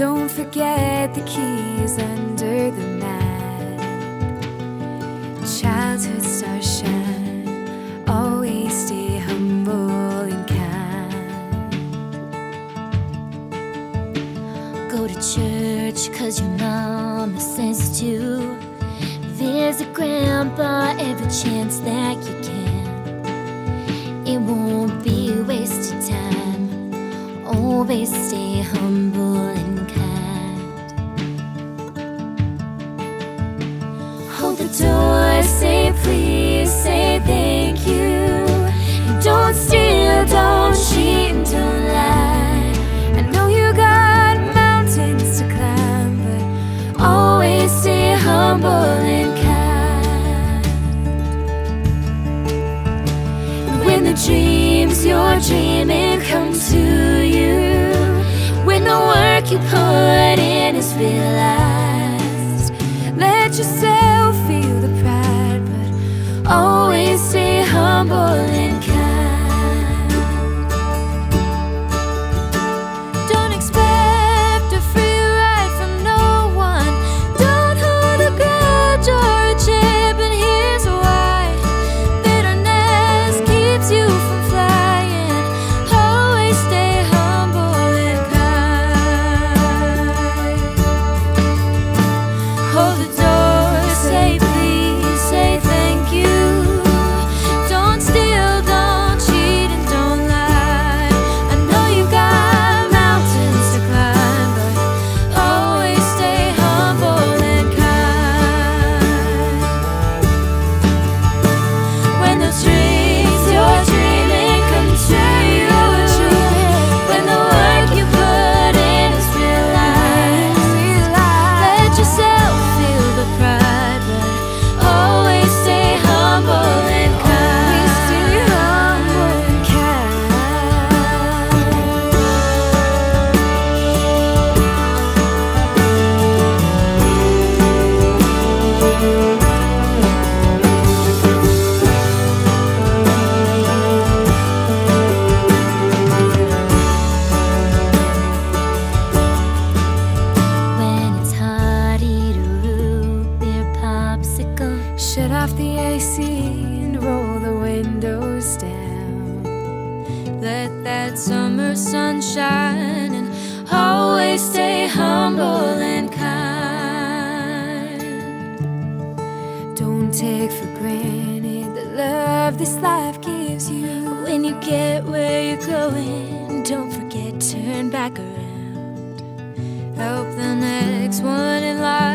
Don't forget the keys under the mat. Childhood stars shine. Always stay humble and kind. Go to church cause your mama says to. Visit grandpa every chance that you can. It won't Always stay humble and kind. Hold the door, say please, say thank you. Don't steal, don't cheat, and don't lie. I know you got mountains to climb, but Always stay humble and kind. When the dreams you're dreaming come to you, when the work you put Shut off the AC and roll the windows down. Let that summer sun shine and always stay humble and kind. Don't take for granted the love this life gives you. When you get where you're going, don't forget to turn back around. Help the next one in line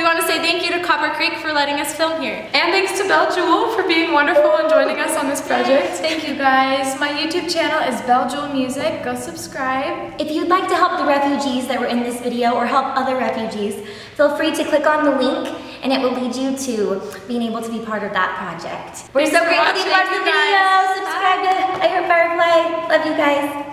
We want to say thank you to Copper Creek for letting us film here. And thanks to Belle Jewel for being wonderful and joining us on this project. Thank you guys. My YouTube channel is Belle Jewel Music. Go subscribe. If you'd like to help the refugees that were in this video or help other refugees, feel free to click on the link and it will lead you to being able to be part of that project. We're Thanks so for grateful to be watching, part of the video. guys. Subscribe to I Heart Firefly. Love you guys.